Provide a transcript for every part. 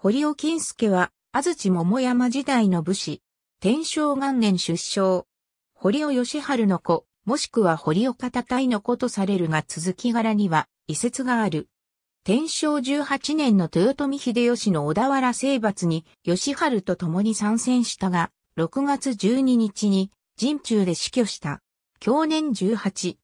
堀尾金介は、安土桃山時代の武士。天正元年出生。堀尾義治の子、もしくは堀尾片隊の子とされるが続き柄には、遺説がある。天正18年の豊臣秀吉の小田原征伐に、義治と共に参戦したが、6月12日に、陣中で死去した。去年18。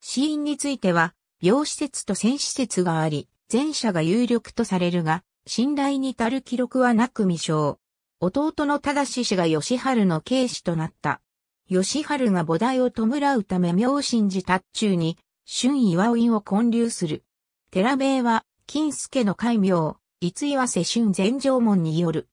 死因については、病施設と戦施設があり、前者が有力とされるが、信頼に足る記録はなく未章。弟の正氏が義治の警視となった。義治が菩提を弔うため明神寺達中に、春岩院を建立する。寺名は、金助の戒名、逸岩瀬春禅城門による。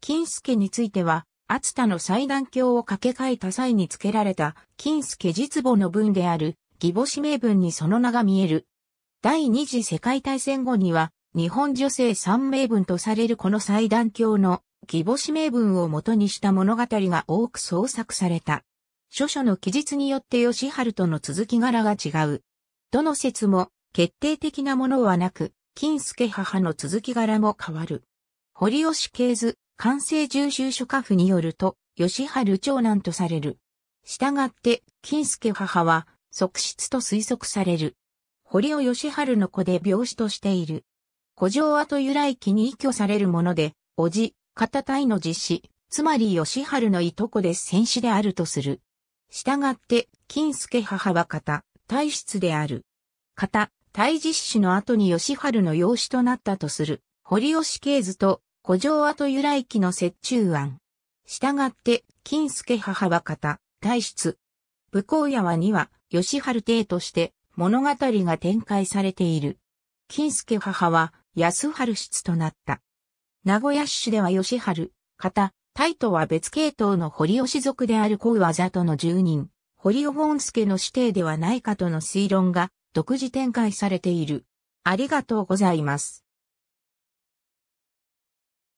金助については、厚田の祭壇経を掛け替えた際に付けられた、金助実母の文である、義母指名文にその名が見える。第二次世界大戦後には、日本女性三名文とされるこの祭壇教の義母指名文を元にした物語が多く創作された。諸書の記述によって吉春との続き柄が違う。どの説も決定的なものはなく、金助母の続き柄も変わる。堀吉系図、完成重修書家譜によると、吉春長男とされる。したがって、金助母は、側室と推測される。堀尾義治の子で病死としている。古城跡由来期に依拠されるもので、おじ、片体の実子、つまり義治のいとこで戦死であるとする。したがって、金助母は片、体質である。片、体実子の後に義治の養子となったとする。堀吉系図と古城跡由来期の折衷案。したがって、金助母は片、体質。武功屋はには、義治帝として、物語が展開されている。金助母は安春室となった。名古屋市では吉春、方、タイとは別系統の堀吉族である小技との住人、堀尾本助の指定ではないかとの推論が独自展開されている。ありがとうございます。